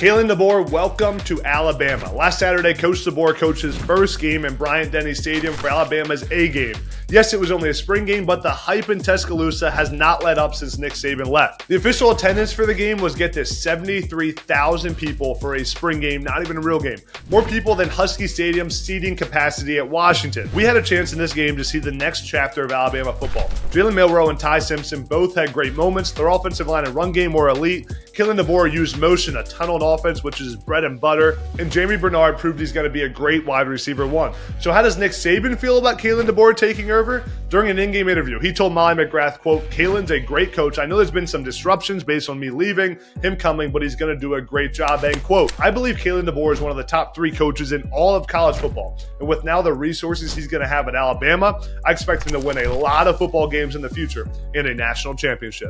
Kalen DeBoer, welcome to Alabama. Last Saturday, Coach DeBoer coached his first game in Bryant Denny Stadium for Alabama's A game. Yes, it was only a spring game, but the hype in Tuscaloosa has not let up since Nick Saban left. The official attendance for the game was, get this, 73,000 people for a spring game, not even a real game. More people than Husky Stadium's seating capacity at Washington. We had a chance in this game to see the next chapter of Alabama football. Jalen Milroe and Ty Simpson both had great moments. Their offensive line and run game were elite. Kalen DeBoer used motion, a tunneled offense, which is bread and butter. And Germie Bernard proved he's going to be a great wide receiver one. So how does Nick Saban feel about Kalen DeBoer taking over? During an in-game interview, he told Molly McGrath, quote, Kalen's a great coach. I know there's been some disruptions based on me leaving, him coming, but he's going to do a great job, end quote. I believe Kalen DeBoer is one of the top three coaches in all of college football. And with now the resources he's going to have at Alabama, I expect him to win a lot of football games in the future and a national championship.